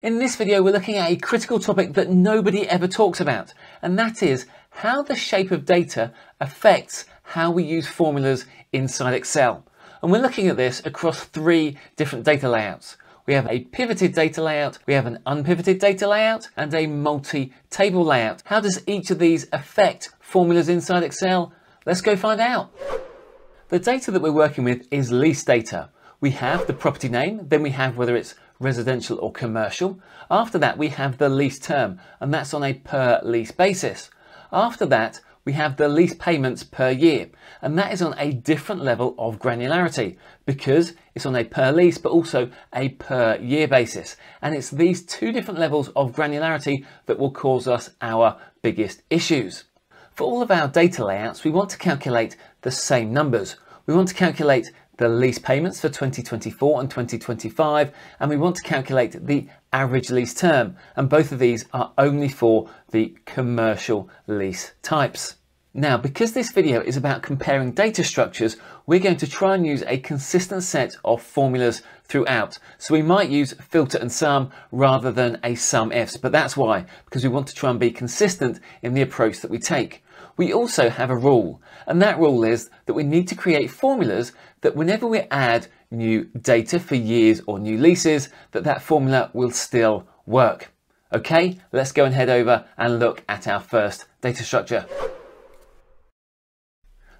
In this video, we're looking at a critical topic that nobody ever talks about, and that is how the shape of data affects how we use formulas inside Excel. And we're looking at this across three different data layouts. We have a pivoted data layout, we have an unpivoted data layout, and a multi-table layout. How does each of these affect formulas inside Excel? Let's go find out. The data that we're working with is lease data. We have the property name, then we have whether it's residential or commercial. After that, we have the lease term, and that's on a per lease basis. After that, we have the lease payments per year, and that is on a different level of granularity because it's on a per lease but also a per year basis. And it's these two different levels of granularity that will cause us our biggest issues. For all of our data layouts, we want to calculate the same numbers. We want to calculate the lease payments for 2024 and 2025, and we want to calculate the average lease term. And both of these are only for the commercial lease types. Now, because this video is about comparing data structures, we're going to try and use a consistent set of formulas throughout. So we might use filter and sum rather than a sum ifs, but that's why, because we want to try and be consistent in the approach that we take. We also have a rule, and that rule is that we need to create formulas that whenever we add new data for years or new leases, that that formula will still work. Okay, let's go and head over and look at our first data structure.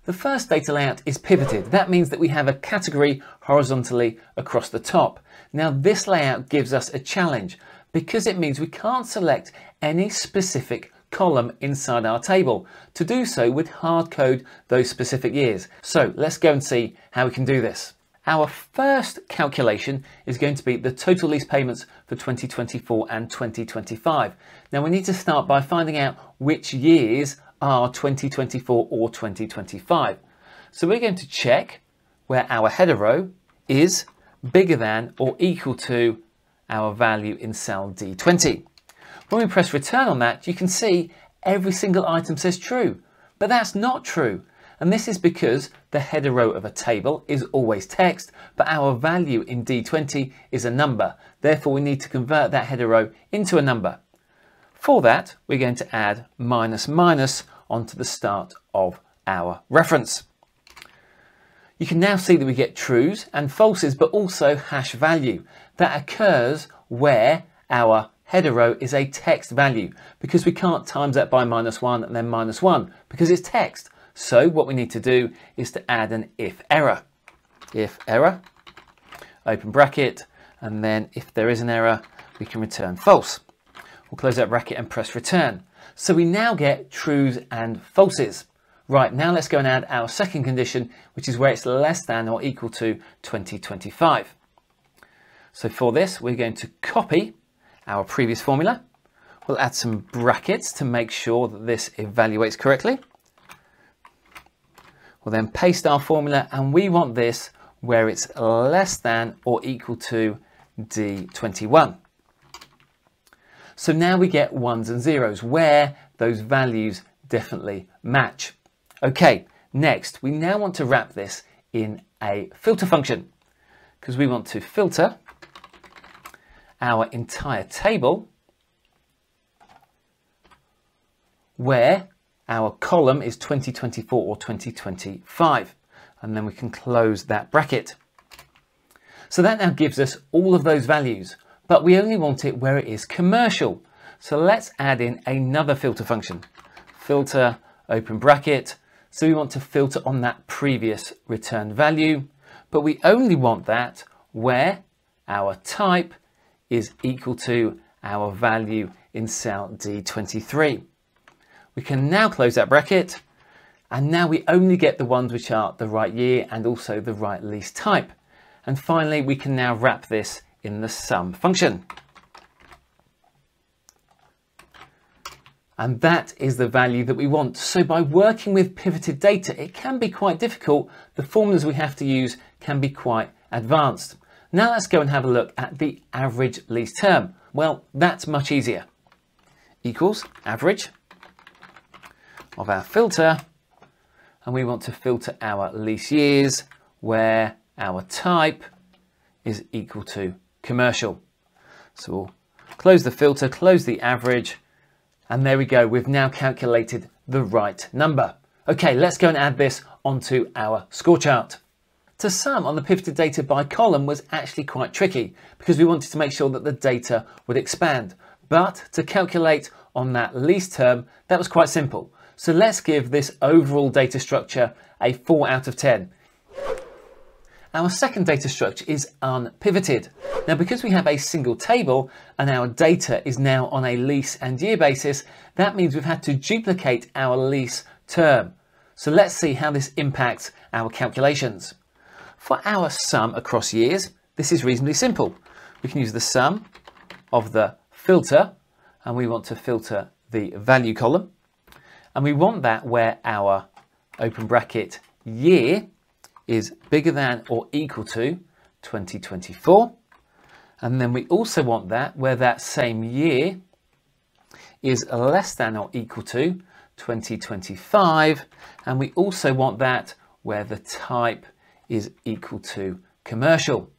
The first data layout is pivoted. That means that we have a category horizontally across the top. Now this layout gives us a challenge because it means we can't select any specific column inside our table. To do so, we'd hard code those specific years. So let's go and see how we can do this. Our first calculation is going to be the total lease payments for 2024 and 2025. Now we need to start by finding out which years are 2024 or 2025. So we're going to check where our header row is bigger than or equal to our value in cell D20. When we press return on that, you can see every single item says true, but that's not true. And this is because the header row of a table is always text, but our value in D20 is a number. Therefore, we need to convert that header row into a number. For that, we're going to add minus minus onto the start of our reference. You can now see that we get trues and falses, but also hash value. That occurs where our header row is a text value because we can't times that by minus one and then minus one because it's text. So what we need to do is to add an if error. If error, open bracket, and then if there is an error, we can return false. We'll close that bracket and press return. So we now get trues and falses. Right, now let's go and add our second condition, which is where it's less than or equal to 2025. So for this, we're going to copy our previous formula. We'll add some brackets to make sure that this evaluates correctly. We'll then paste our formula and we want this where it's less than or equal to D21. So now we get ones and zeros where those values definitely match. Okay, next we now want to wrap this in a filter function because we want to filter our entire table where our column is 2024 or 2025 and then we can close that bracket. So that now gives us all of those values but we only want it where it is commercial. So let's add in another filter function. Filter, open bracket. So we want to filter on that previous return value, but we only want that where our type is equal to our value in cell D23. We can now close that bracket and now we only get the ones which are the right year and also the right lease type. And finally, we can now wrap this in the sum function. And that is the value that we want. So by working with pivoted data, it can be quite difficult. The formulas we have to use can be quite advanced. Now let's go and have a look at the average lease term. Well, that's much easier. Equals average of our filter. And we want to filter our lease years where our type is equal to commercial. So we'll close the filter, close the average, and there we go. We've now calculated the right number. Okay, let's go and add this onto our score chart. To sum on the pivoted data by column was actually quite tricky because we wanted to make sure that the data would expand. But to calculate on that lease term, that was quite simple. So let's give this overall data structure a 4 out of 10. Our second data structure is unpivoted. Now because we have a single table and our data is now on a lease and year basis, that means we've had to duplicate our lease term. So let's see how this impacts our calculations. For our sum across years, this is reasonably simple. We can use the sum of the filter and we want to filter the value column. And we want that where our open bracket year is bigger than or equal to 2024 and then we also want that where that same year is less than or equal to 2025 and we also want that where the type is equal to commercial.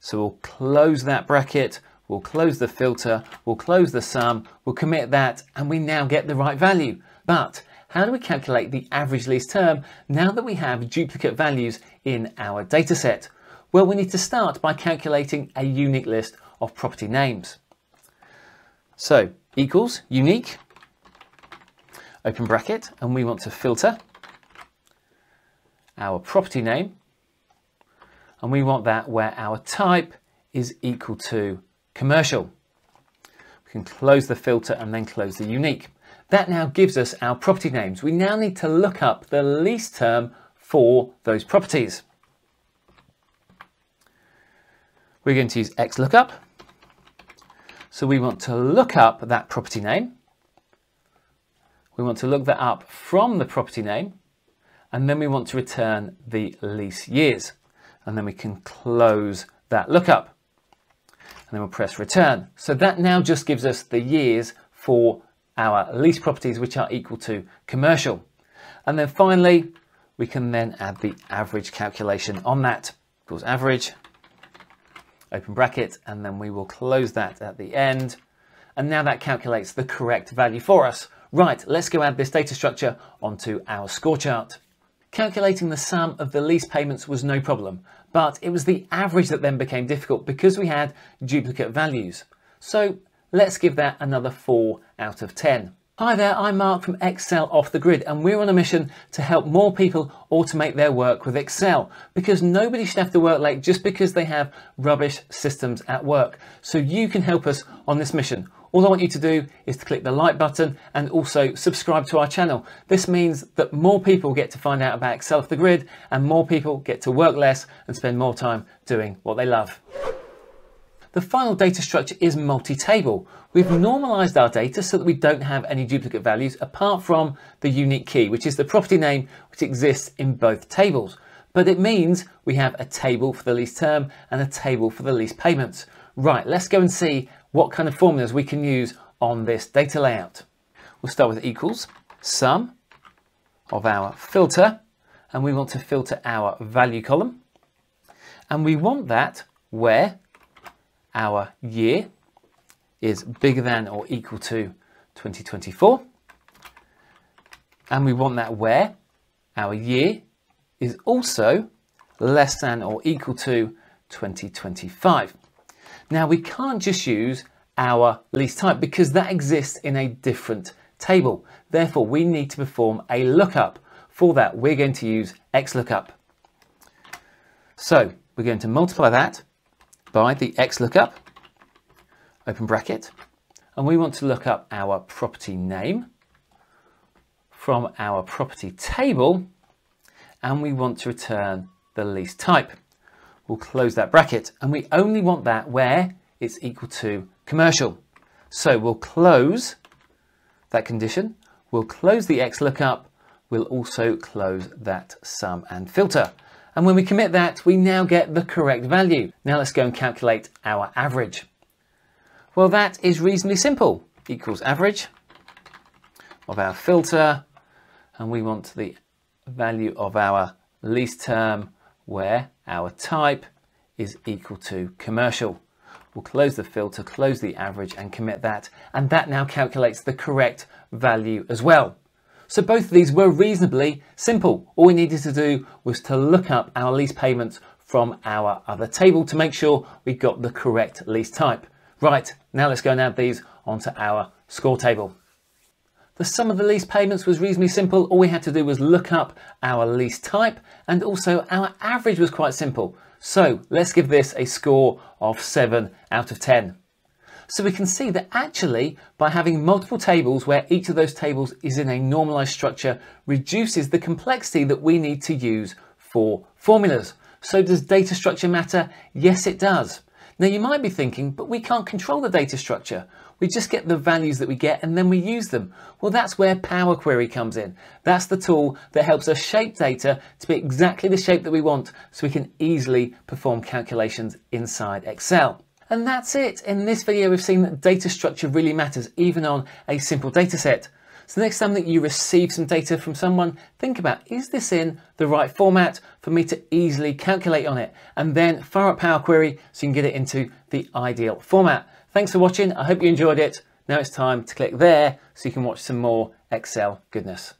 So we'll close that bracket, we'll close the filter, we'll close the sum, we'll commit that, and we now get the right value. But how do we calculate the average lease term now that we have duplicate values in our dataset? Well, we need to start by calculating a unique list of property names. So equals unique, open bracket, and we want to filter our property name and we want that where our type is equal to commercial. We can close the filter and then close the unique. That now gives us our property names. We now need to look up the lease term for those properties. We're going to use XLOOKUP. So we want to look up that property name. We want to look that up from the property name and then we want to return the lease years and then we can close that lookup. And then we'll press return. So that now just gives us the years for our lease properties, which are equal to commercial. And then finally, we can then add the average calculation on that. Equals average, open bracket, and then we will close that at the end. And now that calculates the correct value for us. Right, let's go add this data structure onto our score chart. Calculating the sum of the lease payments was no problem, but it was the average that then became difficult because we had duplicate values. So let's give that another 4 out of 10. Hi there, I'm Mark from Excel Off the Grid and we're on a mission to help more people automate their work with Excel because nobody should have to work late just because they have rubbish systems at work. So you can help us on this mission. All I want you to do is to click the like button and also subscribe to our channel. This means that more people get to find out about Excel off the grid and more people get to work less and spend more time doing what they love. The final data structure is multi-table. We've normalized our data so that we don't have any duplicate values apart from the unique key, which is the property name which exists in both tables. But it means we have a table for the lease term and a table for the lease payments. Right, let's go and see what kind of formulas we can use on this data layout. We'll start with equals sum of our filter and we want to filter our value column and we want that where our year is bigger than or equal to 2024 and we want that where our year is also less than or equal to 2025. Now we can't just use our lease type because that exists in a different table. Therefore, we need to perform a lookup. For that, we're going to use XLOOKUP. So we're going to multiply that by the XLOOKUP, open bracket, and we want to look up our property name from our property table, and we want to return the lease type we'll close that bracket and we only want that where it's equal to commercial. So we'll close that condition, we'll close the XLOOKUP, we'll also close that sum and filter. And when we commit that, we now get the correct value. Now let's go and calculate our average. Well, that is reasonably simple. Equals average of our filter, and we want the value of our lease term where our type is equal to commercial. We'll close the filter, close the average and commit that. And that now calculates the correct value as well. So both of these were reasonably simple. All we needed to do was to look up our lease payments from our other table to make sure we got the correct lease type. Right, now let's go and add these onto our score table. The sum of the lease payments was reasonably simple. All we had to do was look up our lease type and also our average was quite simple. So let's give this a score of 7 out of 10. So we can see that actually by having multiple tables where each of those tables is in a normalized structure reduces the complexity that we need to use for formulas. So does data structure matter? Yes, it does. Now you might be thinking, but we can't control the data structure. We just get the values that we get and then we use them. Well, that's where Power Query comes in. That's the tool that helps us shape data to be exactly the shape that we want so we can easily perform calculations inside Excel. And that's it. In this video, we've seen that data structure really matters even on a simple data set. So next time that you receive some data from someone, think about, is this in the right format for me to easily calculate on it? And then fire up Power Query so you can get it into the ideal format. Thanks for watching. I hope you enjoyed it. Now it's time to click there so you can watch some more Excel goodness.